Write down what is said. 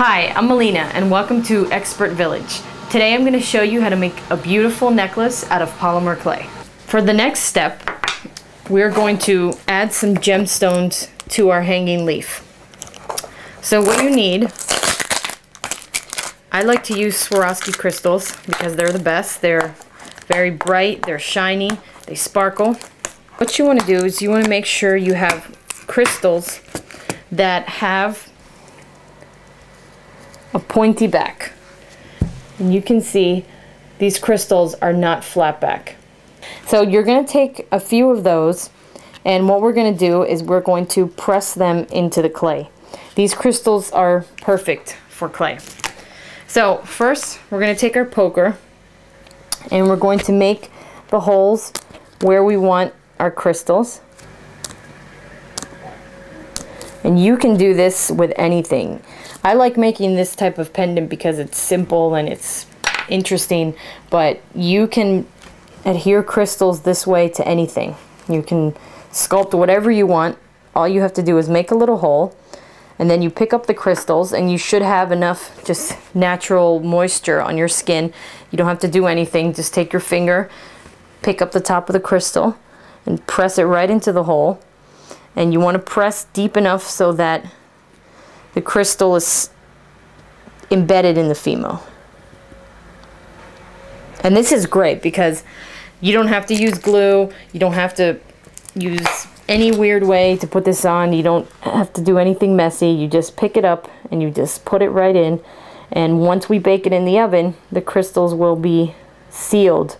Hi, I'm Melina and welcome to Expert Village. Today I'm going to show you how to make a beautiful necklace out of polymer clay. For the next step, we're going to add some gemstones to our hanging leaf. So what you need, I like to use Swarovski crystals because they're the best. They're very bright, they're shiny, they sparkle. What you want to do is you want to make sure you have crystals that have a pointy back. And you can see these crystals are not flat back. So you're going to take a few of those and what we're going to do is we're going to press them into the clay. These crystals are perfect for clay. So first we're going to take our poker and we're going to make the holes where we want our crystals. And you can do this with anything. I like making this type of pendant because it's simple and it's interesting, but you can adhere crystals this way to anything. You can sculpt whatever you want. All you have to do is make a little hole and then you pick up the crystals and you should have enough just natural moisture on your skin. You don't have to do anything. Just take your finger, pick up the top of the crystal and press it right into the hole. And you want to press deep enough so that the crystal is embedded in the Fimo. And this is great because you don't have to use glue. You don't have to use any weird way to put this on. You don't have to do anything messy. You just pick it up and you just put it right in. And once we bake it in the oven, the crystals will be sealed